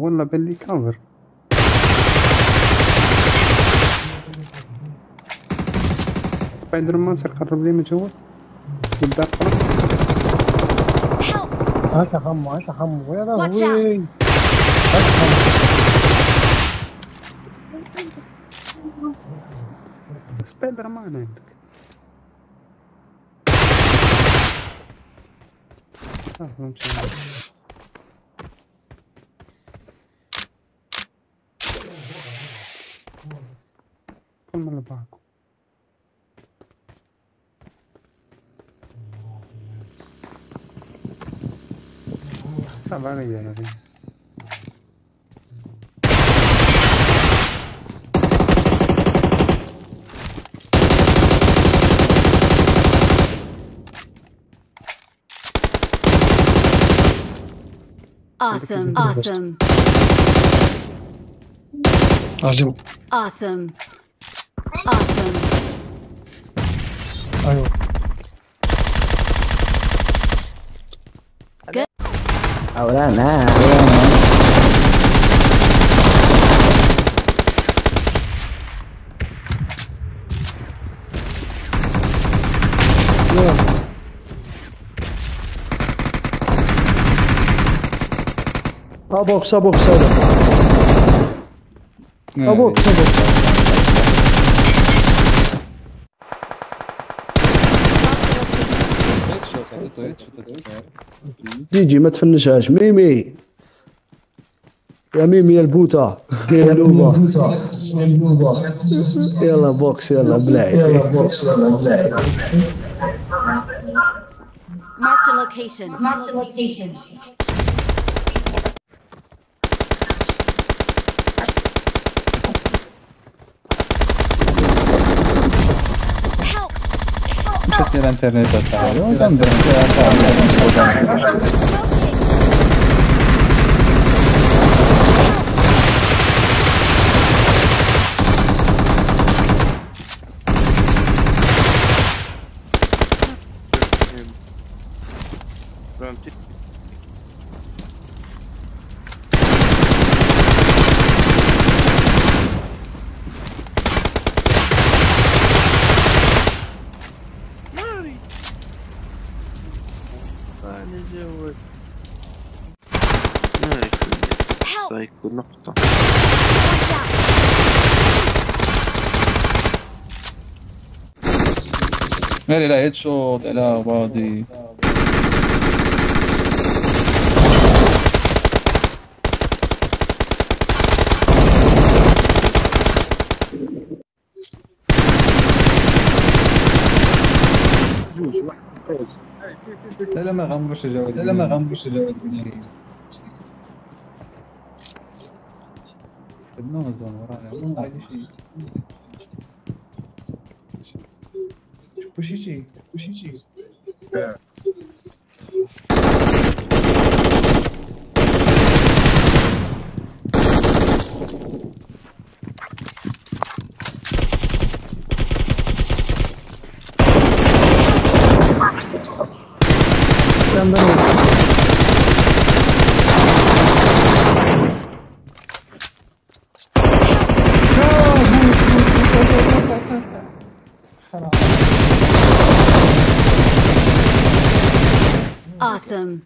والله باللي كافر سبايدر مان صار قرب لي من جوا يبدا Help! هاك حمو هاك حمو يا لهوي سبايدر مان عندك. آه، فهمت شنو. Come back. Tá, vai. Awesome, awesome. Awesome. Awesome. Awesome. أيوه. Aurana, Aurana. ابوكس ابوكس هذا ابوكس ابوكس جيجي ما تفنشهاش. ميمي يا ميمي يا البوتة. يا اللوبه يلا بوكس يلا بلاعب Marked a location. Mark the location. Niente internet a tavola, nem dönt el a távol, جواد ما يكون نقطة. out! لا لا هيد شوت لا بادي لا لا ما غمرش جواد لا ما غمرش جواد بدنا زون ورانا. يجي وش يجي Awesome.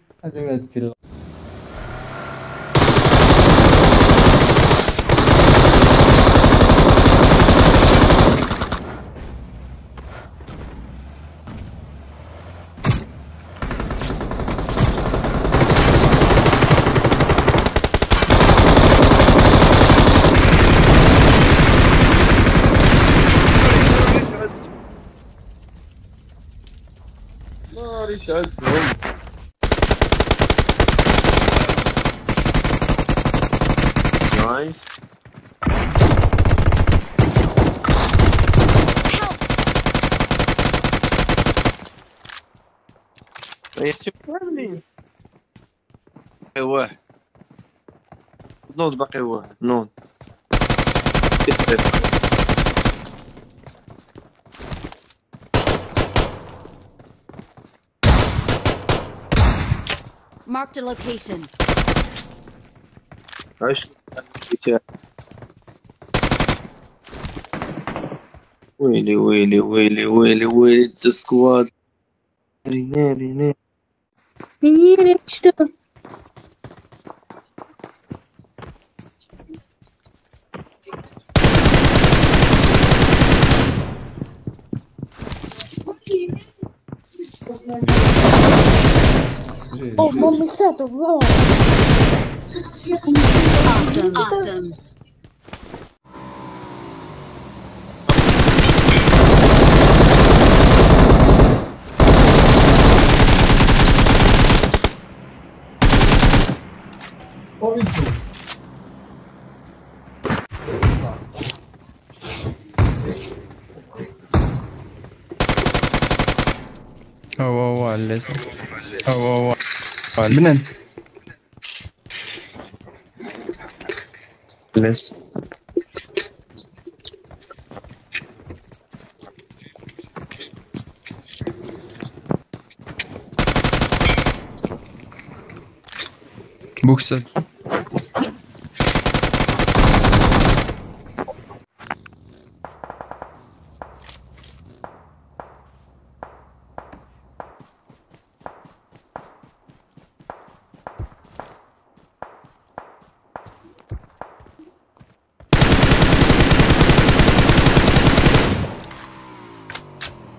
هذا ولد تل- ناري شادهم نايس Help! يسيبني باقي واحد نوض باقي واحد نوض Marked a location. Rush. Wheelie, wheelie, wheelie, wheelie, wheelie, the squad. Nelly, ويلي السكواد ناري ناري ناري Awesome. Awesome. هو هو اللازم هو هو منن لازم بوكسل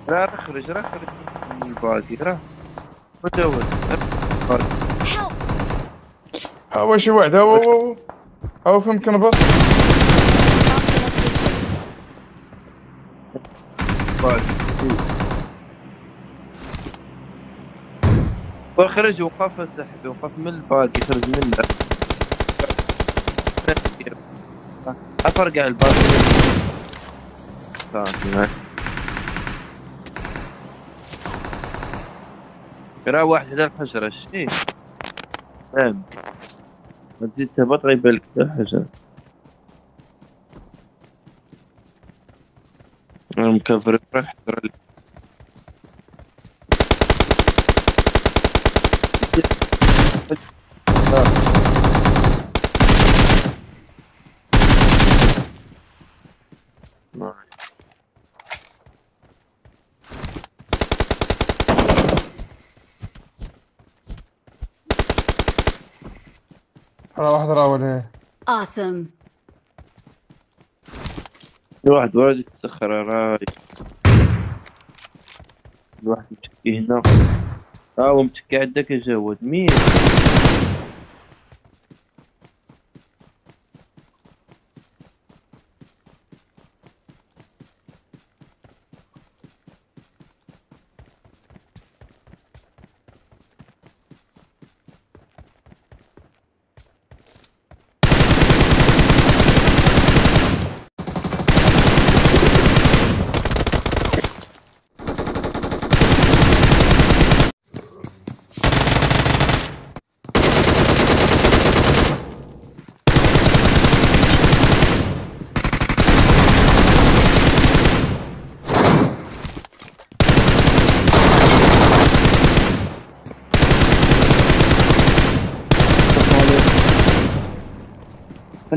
راه اخرج راه اخرج من البادي راه. Help! هو. شي واحد هو هو هو فين كنبط وخرج وقف سحب وقف من البادي خرج منه افرقع البادي صافي راه واحد على الحجرة شتي؟ فاهم ما تزيد تهبط غيبان لك حتى مكفر راه الحجرة اللي-. راه واحد راه ولا Awesome. واحد واحد يتسخر راي الواحد متكي هنا. ها هو متكي عندك يا جواد مين؟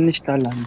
nicht da lang.